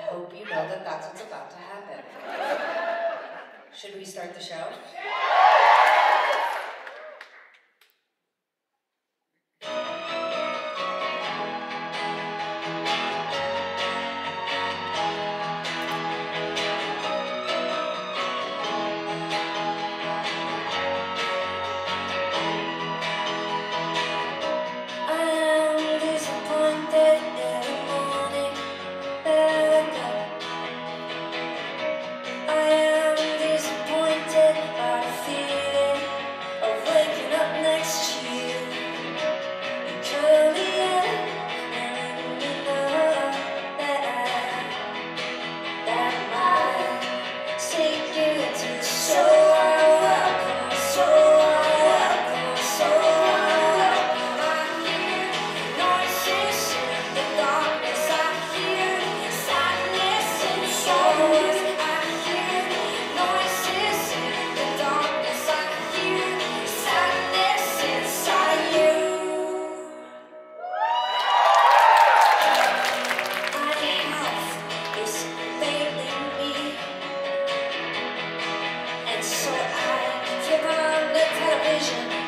I hope you know that that's what's about to happen. Should we start the show? so high, flip on the television.